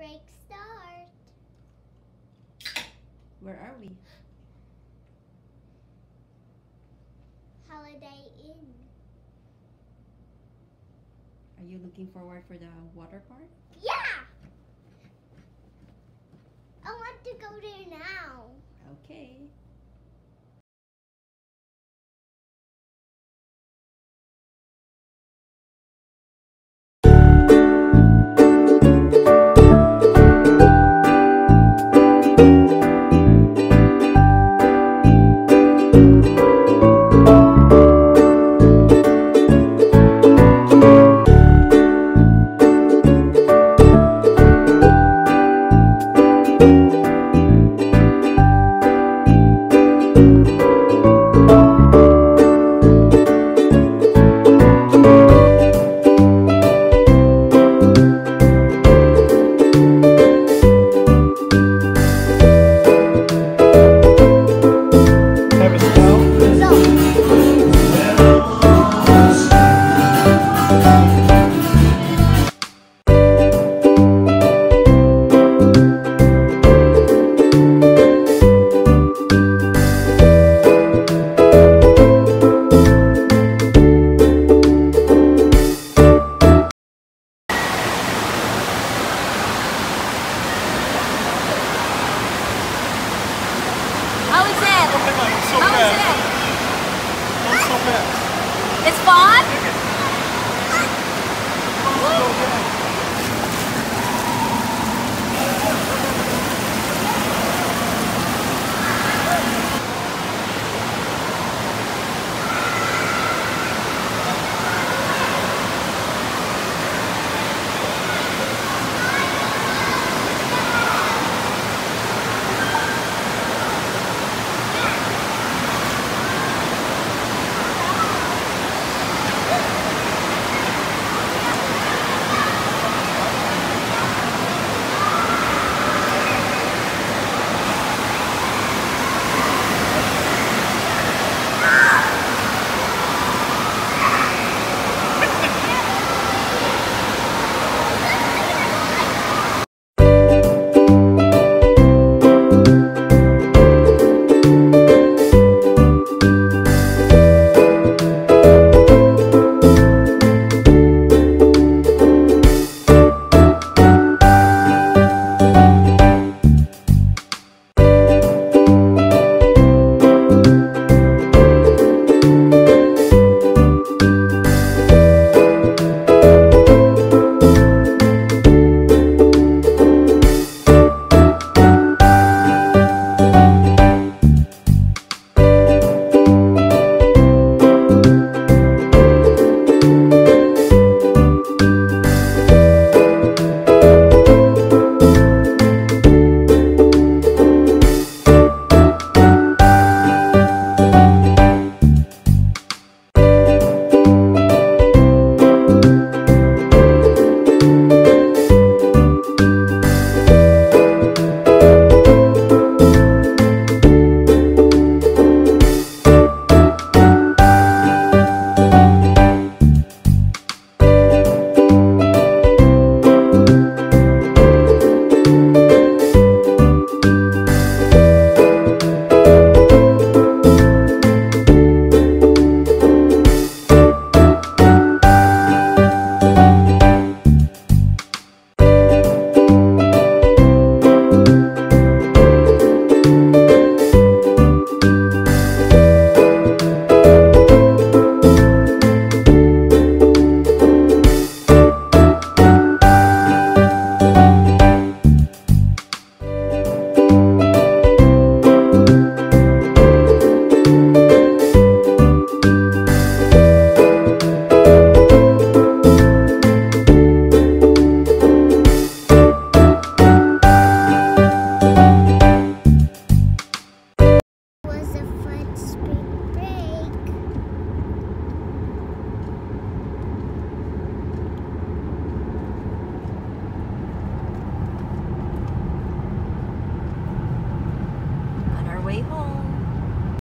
break start. Where are we? Holiday Inn. Are you looking forward for the water park? Yeah! I want to go there now. Okay. It's fun?